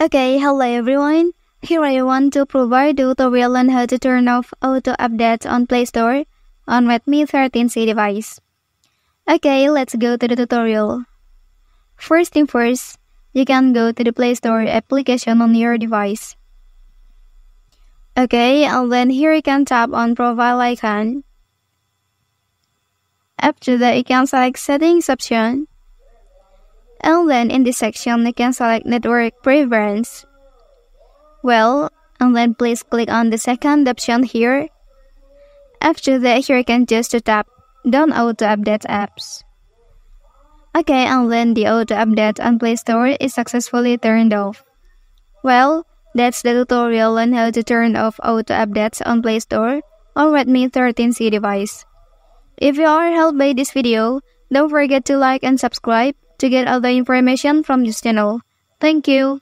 Okay, hello everyone. Here I want to provide the tutorial on how to turn off auto updates on Play Store on Redmi 13C device. Okay, let's go to the tutorial. First thing first, you can go to the Play Store application on your device. Okay, and then here you can tap on profile icon. After that, you can select settings option and then in this section, you can select network preference. Well, and then please click on the second option here. After that, here you can just tap Don't Auto Update Apps. Okay, and then the auto update on Play Store is successfully turned off. Well, that's the tutorial on how to turn off auto updates on Play Store on Redmi 13C device. If you are helped by this video, don't forget to like and subscribe to get other information from this channel. Thank you.